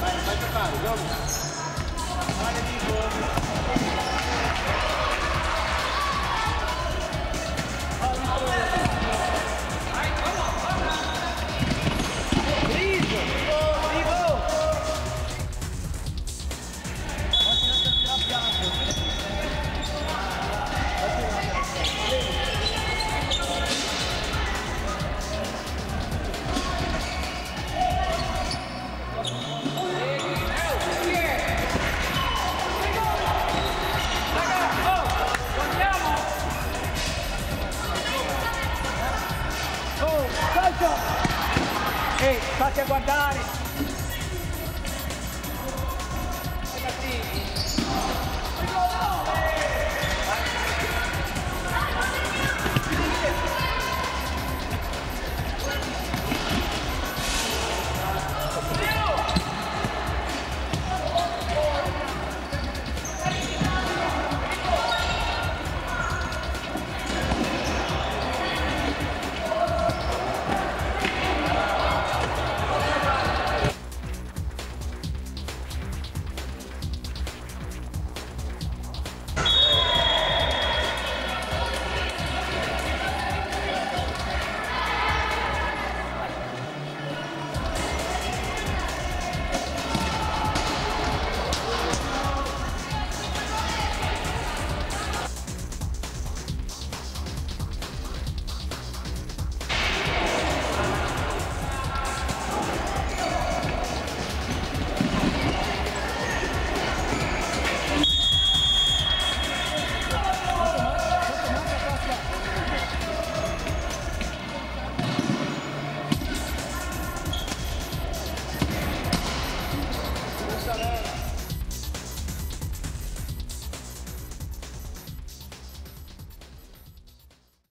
Vai, vai, Tocado, vamos. Olha ali, vamos. Novo. Ehi, fate guardare!